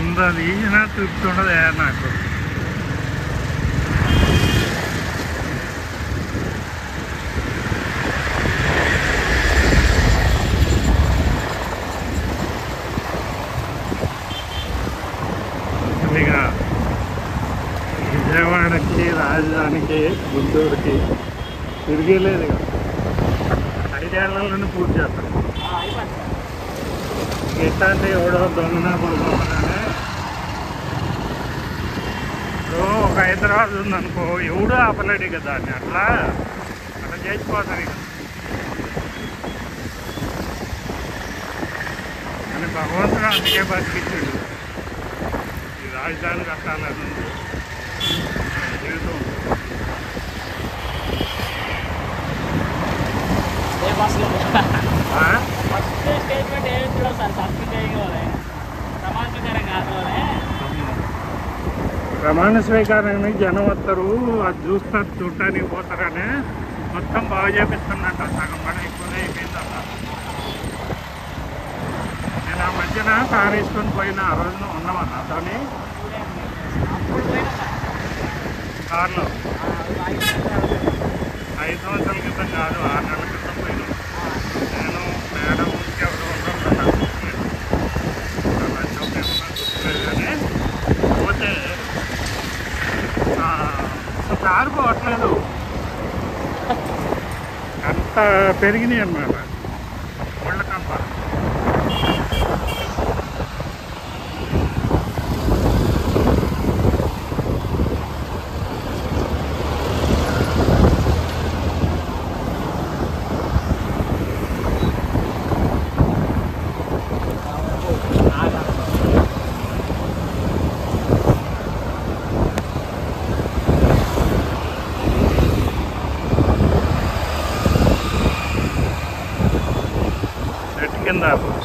ఎంత తీసినా చూపుతుండదు నాకు. ఇక విజయవాడకి రాజధానికి గుంటూరుకి తిరిగేలేదు ఇక ఐదేళ్ళలోనే పూర్తి చేస్తాం. ఎట్లా అంటే ఎవడో దొంగన పడుకోవాలని హైదరాబాద్ ఉందనుకో ఎవడు ఆపలేడు ఇక దాన్ని. అట్లా అట్లా చేసిపోతారు ఇక. అని భగవంతుడు అందుకే బతికించాడు ఈ రాజధాని కట్టాలని జీవితం స్టేట్మెంట్ ఏమి చూడాలి సార్? సబ్మిట్ చేయగలే ప్రమాణ ప్రకారం కాదు వాళ్ళే. ప్రమాణ స్వీకారానికి జనం వస్తారు. అది చూస్తారు చూడటానికి పోతారని మొత్తం బాగా చేపిస్తున్నట్ట సగం పడ ఎక్కువనే అయిపోయిందట నేను ఆ మధ్యన కారు వేసుకొని పోయిన ఆ రోజున ఉన్నామా నాతోని కార్లో. ఐదు ఐదు సంవత్సరాల క్రితం కాదు అసలు పోవట్లేదు. అంత పెరిగినాయి అన్నమాట. చెట్టు కింద